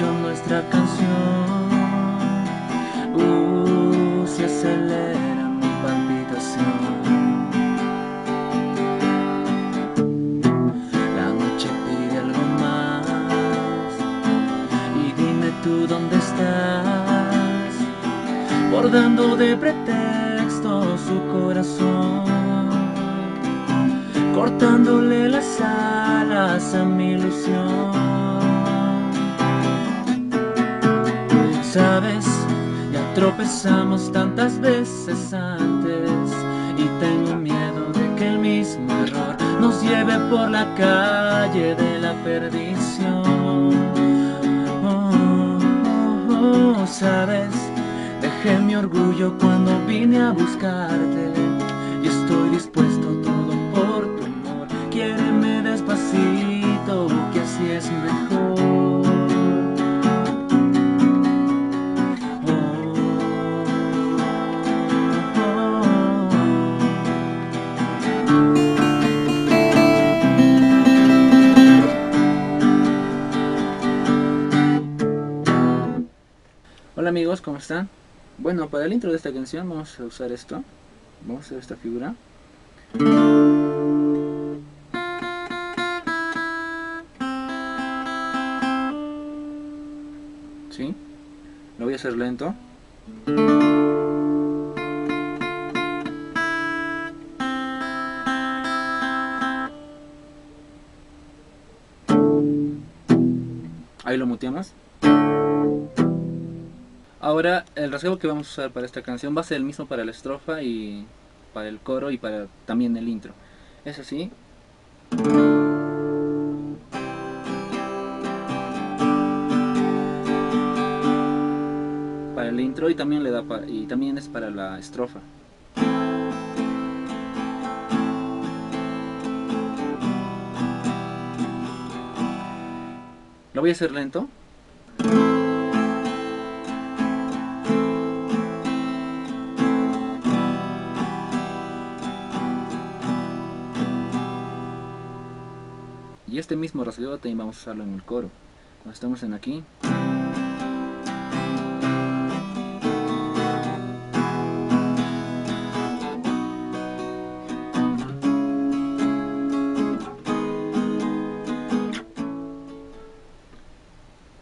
escucho nuestra canción, uh, se acelera mi palpitación. La noche pide algo más, y dime tú dónde estás, bordando de pretexto su corazón, cortándole las alas a mi ilusión. Sabes, ya tropezamos tantas veces antes y tengo miedo de que el mismo error nos lleve por la calle de la perdición. Oh, oh, oh, sabes, dejé mi orgullo cuando vine a buscarte y estoy dispuesto todo por tu amor. Quiéreme despacito, que así es mejor. Hola amigos, ¿cómo están? Bueno, para el intro de esta canción vamos a usar esto. Vamos a hacer esta figura. ¿Sí? Lo voy a hacer lento. Ahí lo muteamos. Ahora el rasgado que vamos a usar para esta canción va a ser el mismo para la estrofa y para el coro y para también el intro. Es así. Para el intro y también le da y también es para la estrofa. Lo voy a hacer lento. Y este mismo rasgueo también vamos a usarlo en el coro. Cuando estamos en aquí.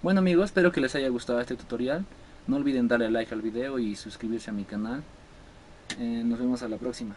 Bueno amigos, espero que les haya gustado este tutorial. No olviden darle like al video y suscribirse a mi canal. Eh, nos vemos a la próxima.